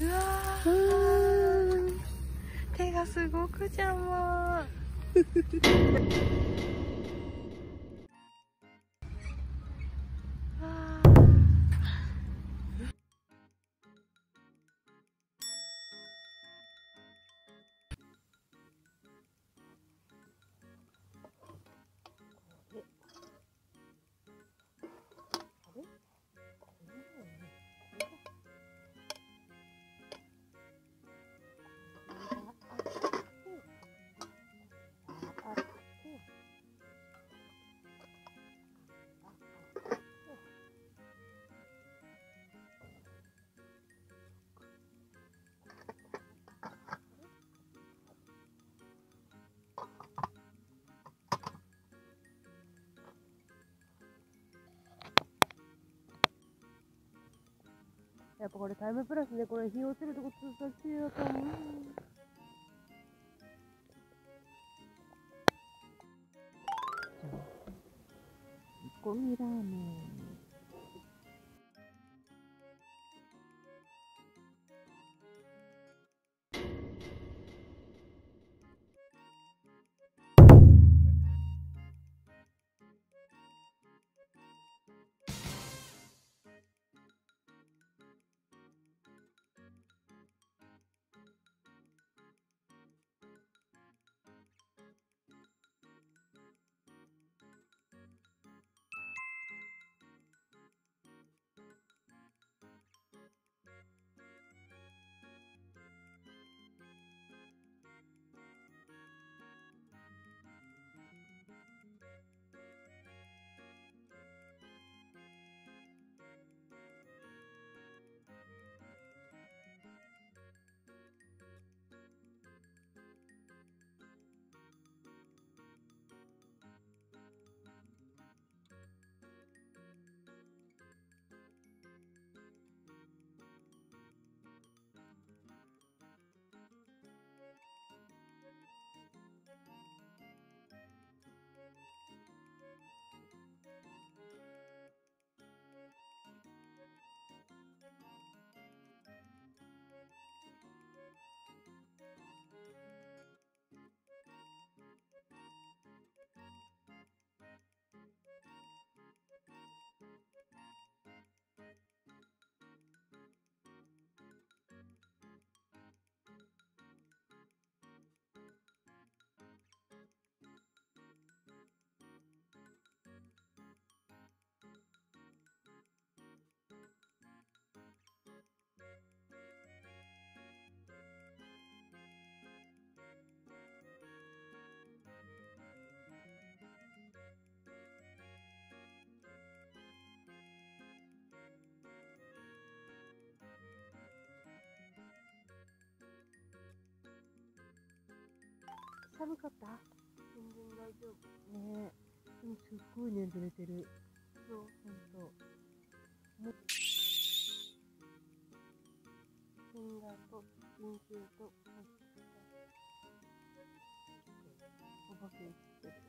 うわー。手がすごく邪魔。やっぱこれタイムプラスでこれ火落ちるとこ通過してよと思う。煮込みラーメン。寒かった？全然大丈夫。ねえ。でもすっごいね、ずれてる。そう、ほんと。もフィンガーと、緊急と、お化け映ってるわ。